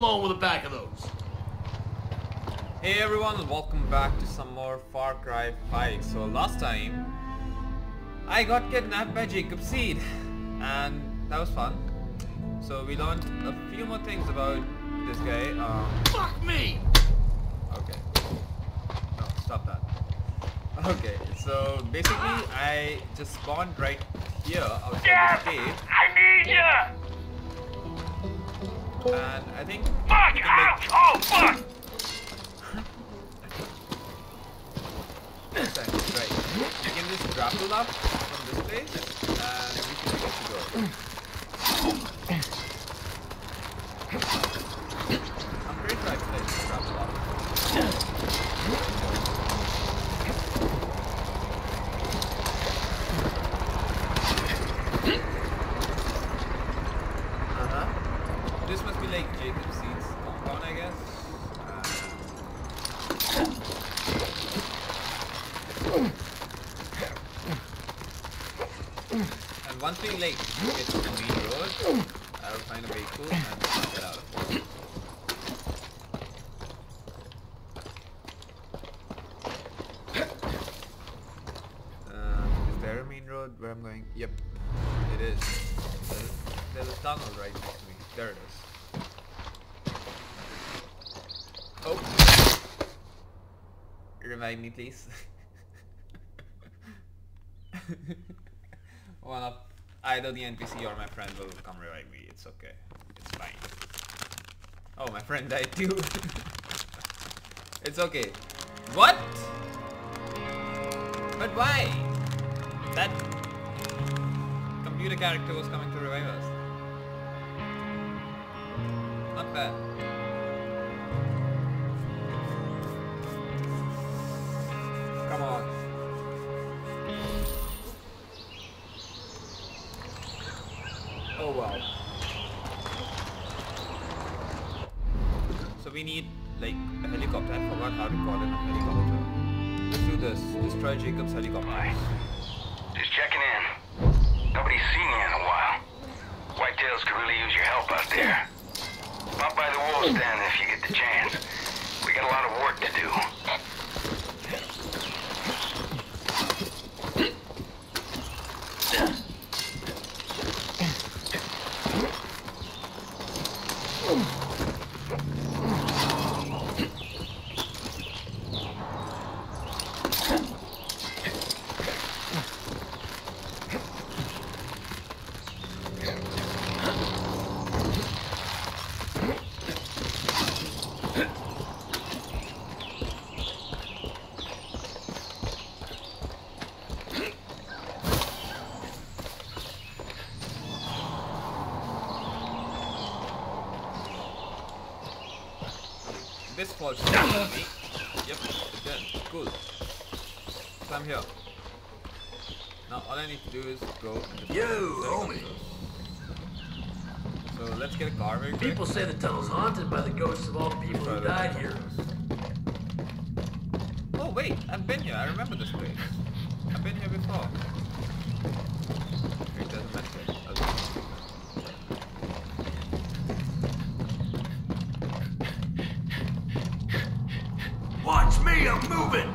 alone with a pack of those. Hey everyone and welcome back to some more Far Cry 5. So last time I got kidnapped by Jacob Seed and that was fun. So we learned a few more things about this guy. Um, Fuck me! okay. No, stop that. Okay, so basically I just spawned right here outside Dad, this cave I need ya! And I think Fuck! we make Oh, fuck! Thanks, right. You can just grapple up from this place and uh, we should be good to go. I'm pretty sure I can just grapple up. Uh-huh. This must be like Jacob Seed's compound, I guess. And once we like get to the main road, I'll find a vehicle and get out of. Uh, road where I'm going? Yep, it is. There's, a tunnel right. There it is. Oh. Revive me, please. One of either the NPC or my friend will come revive me. It's okay. It's fine. Oh, my friend died too. it's okay. What? But why? That computer character was coming to revive us. Come on. Oh wow. So we need like a helicopter. I forgot how to call it a helicopter. Let's do this. Destroy Jacob's helicopter. Just checking in. Nobody's seen you in a while. Whitetails could really use your help out there. Stop by the wolf's den if you get the chance. We got a lot of work to do. Down on me. Yep, did. Cool. So I'm here. Now all I need to do is go and Yo, homie. So let's get a car very quick. People say the tunnel's haunted by the ghosts of all the people who died here. helicopters. Oh wait, I've been here. I remember this place. I've been here before. It doesn't matter. I'll just- Watch me, I'm moving!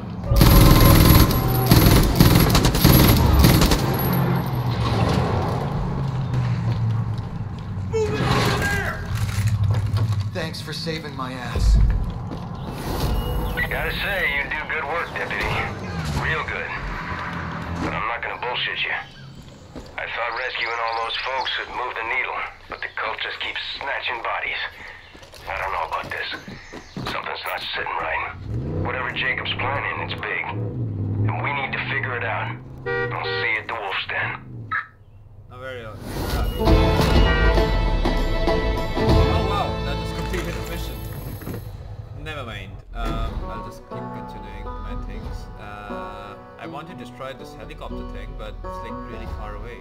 Moving over there! Thanks for saving my ass. Gotta say, you do good work, Deputy. Real good. But I'm not gonna bullshit you. I thought rescuing all those folks would move the needle, but the cult just keeps snatching bodies. I don't know about this. Something's not sitting right. Whatever Jacob's planning, it's big. And we need to figure it out. I'll see you at the wolf's den. Not very early. Oh wow, that just completed the mission. Never mind. Um, I'll just keep continuing my things. Uh, I want to destroy this helicopter thing, but it's like really far away.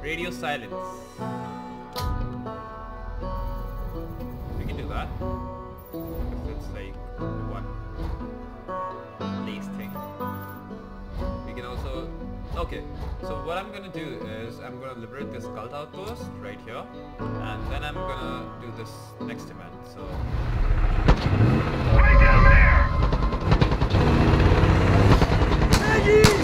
Radio silence. We can do that. Okay, so what I'm gonna do is I'm gonna liberate this cult outpost right here, and then I'm gonna do this next event. So Way down there! Oh,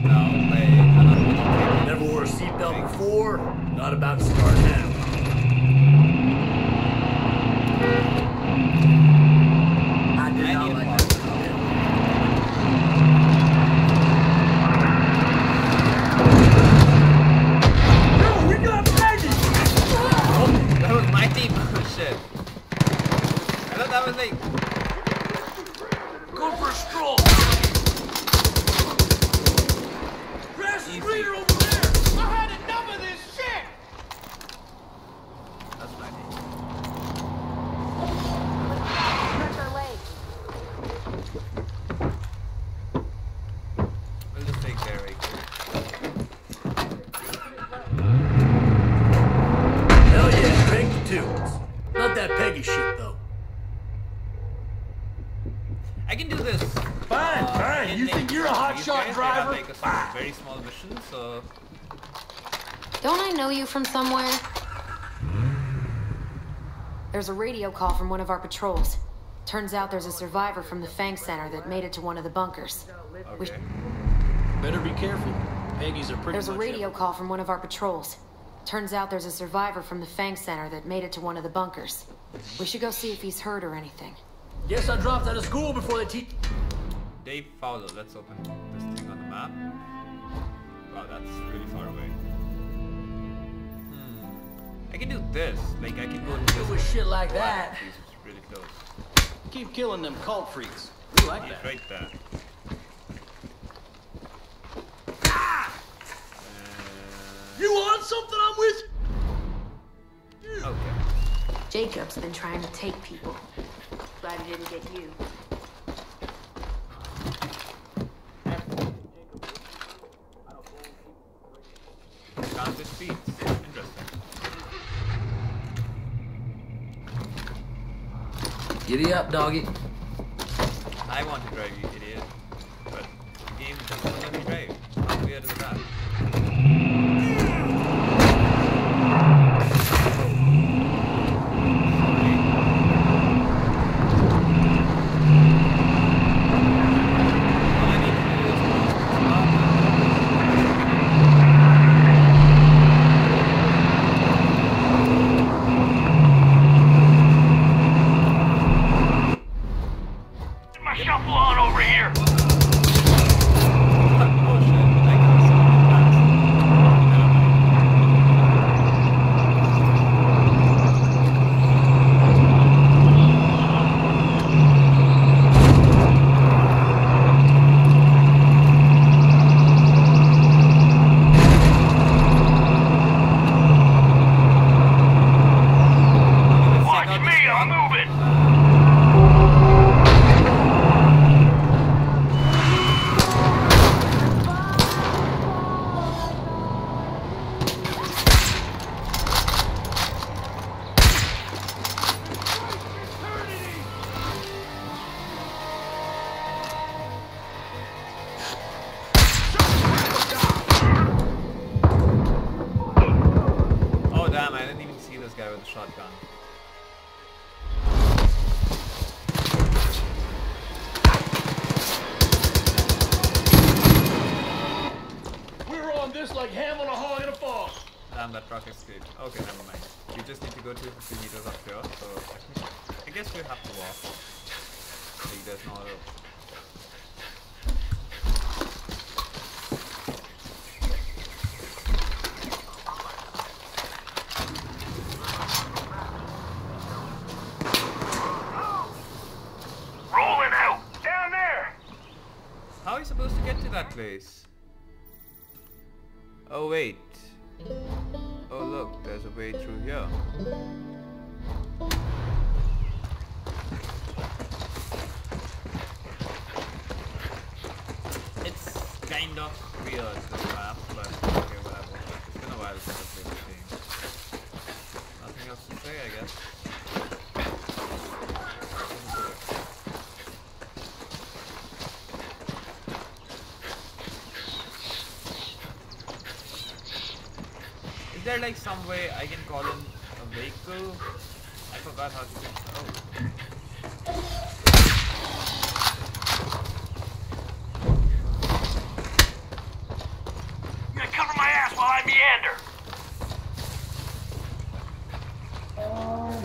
Another Never wore a seatbelt before, not about to start now. I did I not need like a that. No, we got Maggie! That was my team. Oh shit. I thought that was like Go for a stroll! Grass is Easy. greener over there! I had enough of this shit! that's my team. We'll just take their vehicle. Hell yeah, crank the tunes. Not that Peggy shit, though. I can do this. Fine, uh, fine. You think you're a hot shot guys, they have, driver? like a very small mission, so Don't I know you from somewhere? There's a radio call from one of our patrols. Turns out there's a survivor from the Fang Center that made it to one of the bunkers. We okay. Better be careful. Peggies are pretty There's a much radio call from one of our patrols. Turns out there's a survivor from the Fang Center that made it to one of the bunkers. We should go see if he's hurt or anything. Guess I dropped out of school before they teach. Dave Fowler. Let's open this thing on the map. Wow, that's really far away. Hmm. I can do this. Like I can go to this. With shit like that. This is really close. Keep killing them cult freaks. We like He's that. right there. You want something I'm with? Uh, okay. Jacob's been trying to take people. Glad he didn't get you. Counted speeds. Interesting. Giddy up, doggy. I want to drive you, idiot. But the game doesn't let me drive. How weird is that? Damn, that truck escaped. Okay, never mind. We just need to go 250 meters up here, so I, guess we have to walk. There's no other... there like some way I can call in a vehicle? I forgot how to do Oh. You're gonna cover my ass while I meander. Oh,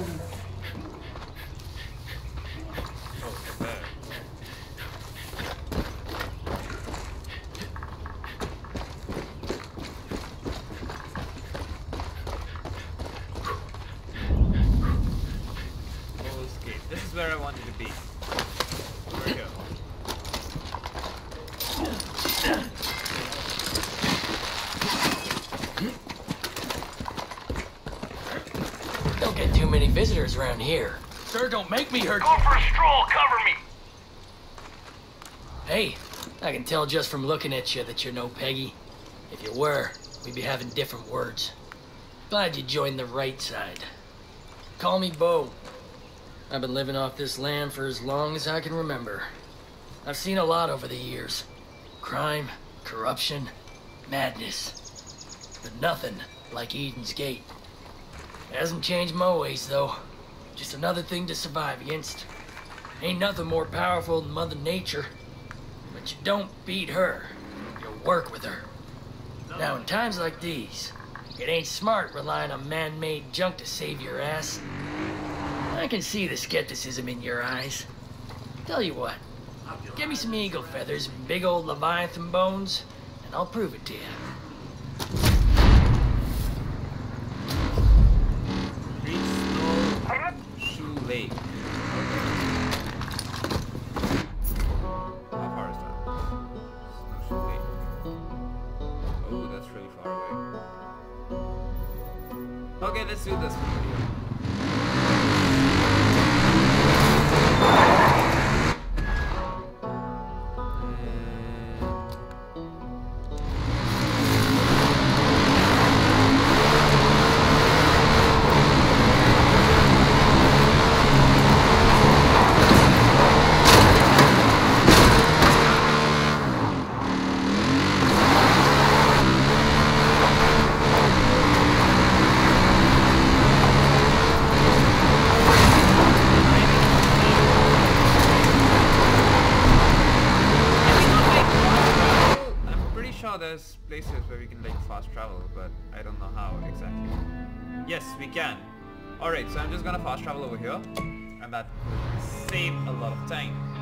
from there. Okay, this is where I wanted to be. Over here. Don't get too many visitors around here. Sir, don't make me hurt Go for a stroll. Cover me. Hey, I can tell just from looking at you that you're no Peggy. If you were, we'd be having different words. Glad you joined the right side. Call me Bo. I've been living off this land for as long as I can remember. I've seen a lot over the years. Crime, corruption, madness. But nothing like Eden's Gate. It hasn't changed my ways, though. Just another thing to survive against. Ain't nothing more powerful than Mother Nature. But you don't beat her. You work with her. Now, in times like these, it ain't smart relying on man-made junk to save your ass. I can see the skepticism in your eyes. Tell you what, give me some eagle feathers and big old leviathan bones, and I'll prove it to you. Away. Okay, can. Alright, so I'm just gonna fast travel over here, and that will save a lot of time.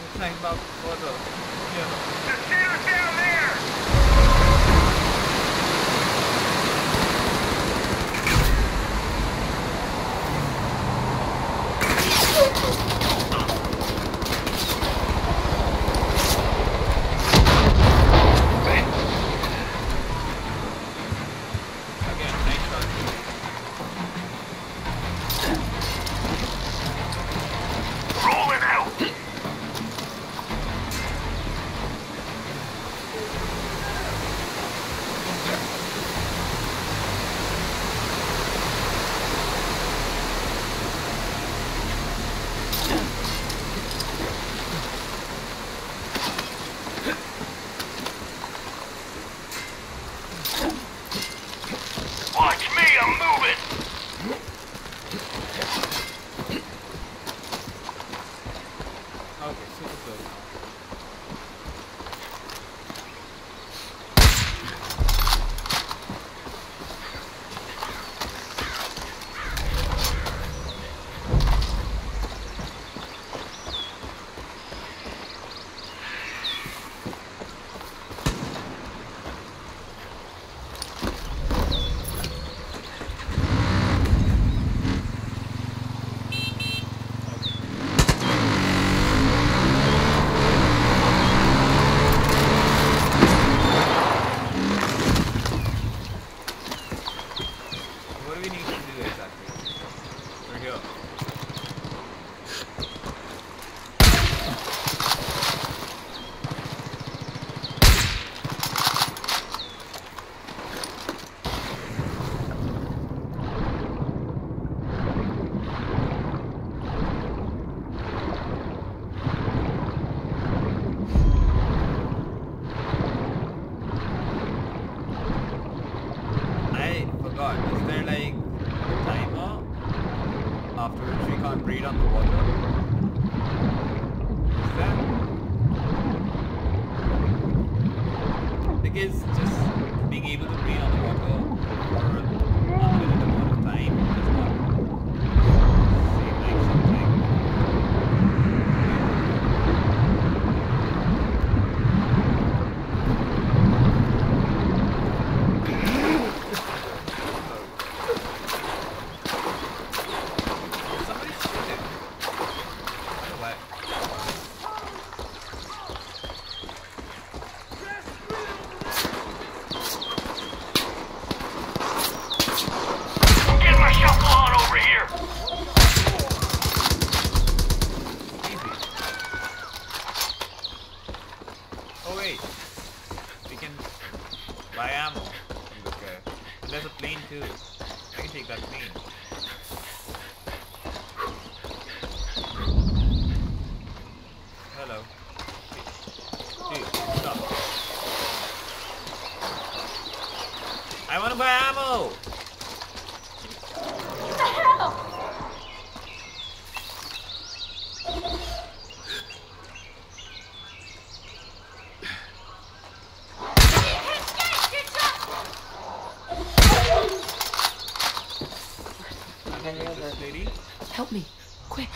Don't know how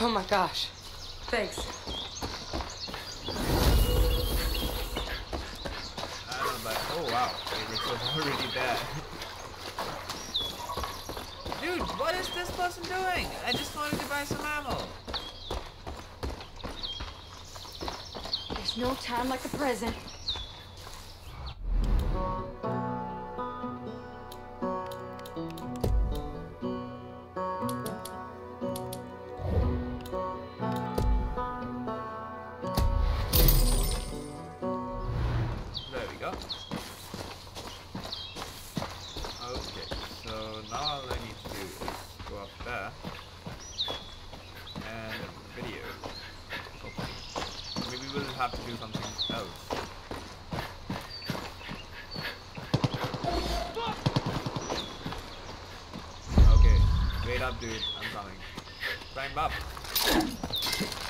Oh my gosh. Thanks. Oh wow, already bad. Dude, what is this person doing? I just wanted to buy some ammo. There's no time like the present. have to do something else. Okay, wait up dude, I'm coming. Climb up!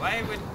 Why would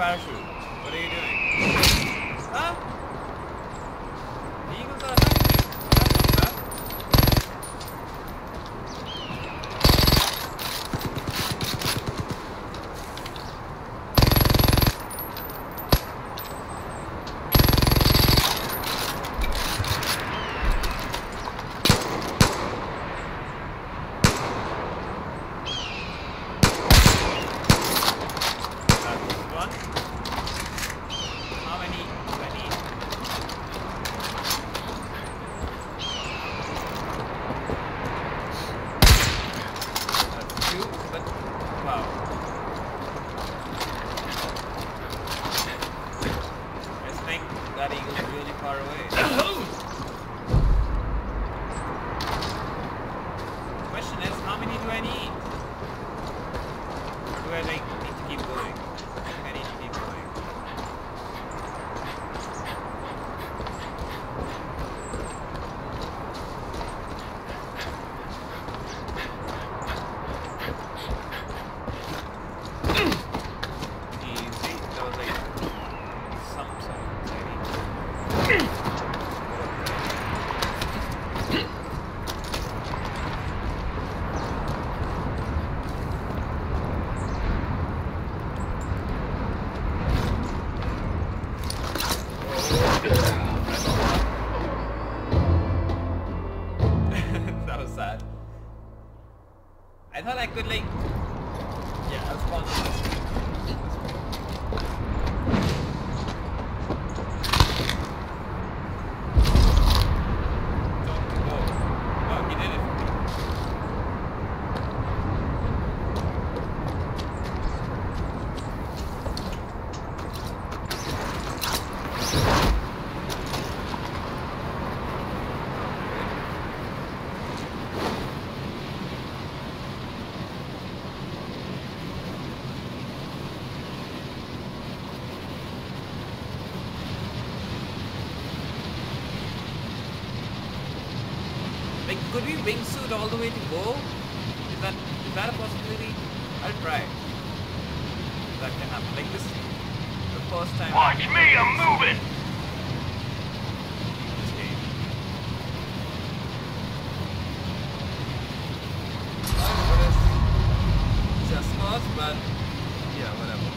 Spanish We wingsuit all the way to go? Is that is that a possibility? I'll try. That can happen. Like this, the first time. Watch me, I'm moving! This game. Just cause, but yeah, whatever.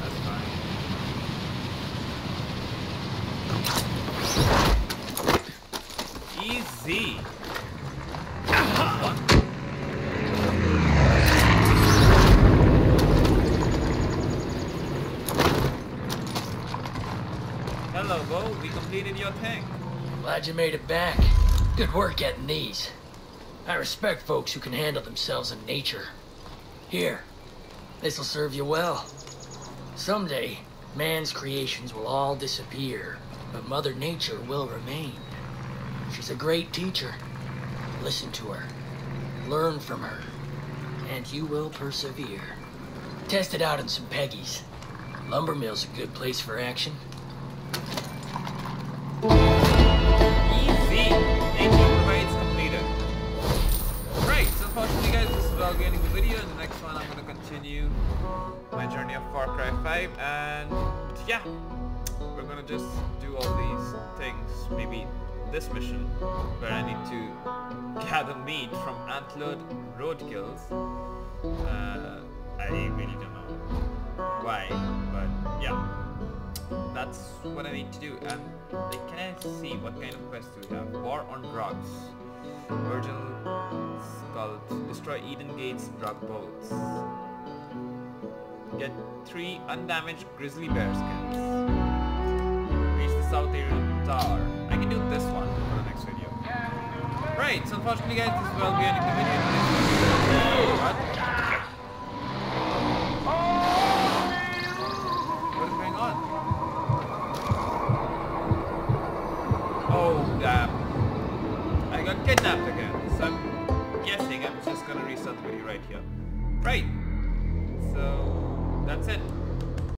That's fine. Easy. Hello, Bo. We completed your thing. Glad you made it back. Good work getting these. I respect folks who can handle themselves in nature. Here, this'll serve you well. Someday, man's creations will all disappear, but Mother Nature will remain. She's a great teacher. Listen to her. Learn from her. And you will persevere. Test it out in some Peggies. Lumber mill's a good place for action. Easy. Nature provides completed. Right, so unfortunately guys, this is be ending the video. In the next one, I'm to continue my journey of Far Cry 5. And yeah, we're to just do all these things. Maybe this mission, where I need to gather meat from antlered roadkills. Uh, I really don't know why, but yeah that's what I need to do. And like, can I see what kind of quest do we have? War on drugs. Virgil Sculpt. Destroy Eden Gate's drug boats. Get three undamaged grizzly bear skins. Reach the South Area Tower. I can do this one for the next video. Right, so unfortunately guys, this is where I'll be ending the video. What? What is going on? Oh, damn. I got kidnapped again. So I'm guessing I'm just gonna restart the video right here. Right. So, that's it.